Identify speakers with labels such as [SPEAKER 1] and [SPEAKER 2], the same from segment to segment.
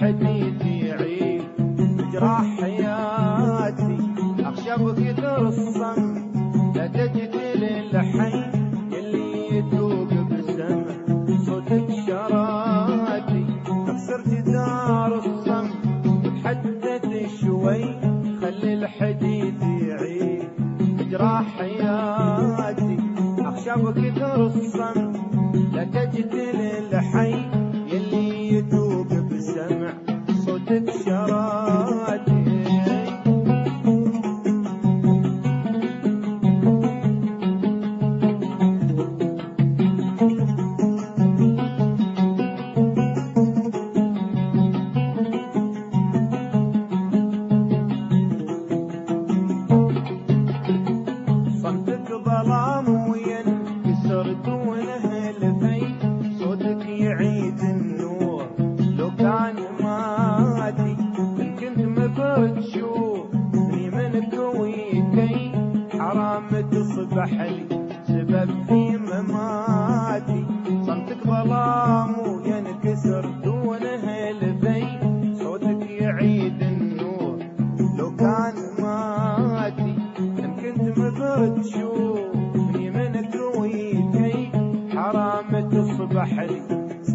[SPEAKER 1] حديدي يعيد جراح حياتي. أخشى بكثر الصمت لا تجدل الحي اللي يذوق بسمع صوتك شراتي. اكسر جدار الصمت. تحدد شوي. خلي الحديد يعيد. جراح حياتي. أخشى بكثر الصمت لا تجدل الحي النور لو كان مادي ان كنت مفرد شوفني منك ويكي حرام تصبح لي سبب في مماتي صمتك ظلام وينكسر دونه الفي صوتك يعيد النور لو كان مادي ان كنت مفرد شوفني منك رويتي حرام تصبح لي.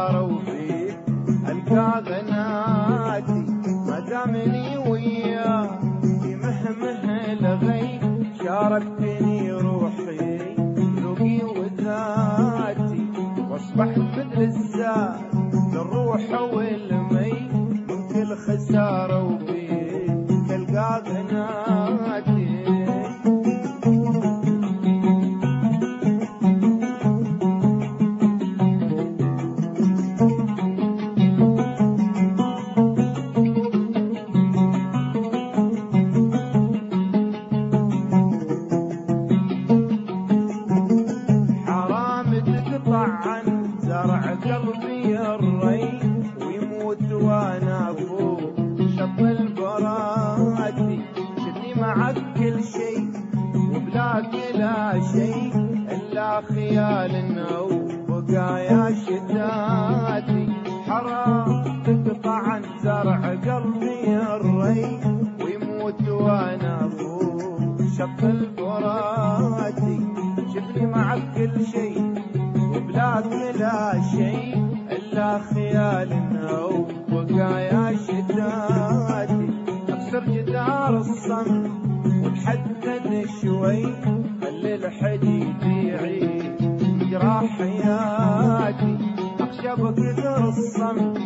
[SPEAKER 1] خساره وفيك القى غناتي ما دامني وياك. في مهمه لغي شاركتني روحي ذوقي وذاتي. واصبحت مثل الزاد للروح والمي من كل خسارة البراتي شدني معك كل شيء وبلاك لا شيء إلا خيال أو بقايا شتاتي حرام تقطع عن زرع قلبي الري ويموت وأنا فوق شط البراتي. شفني معك كل شيء وبلاك لا شيء إلا خيال وتحدد شوي خلي الحديد يعيد. جراح حياتي أخشى بكثر الصمت.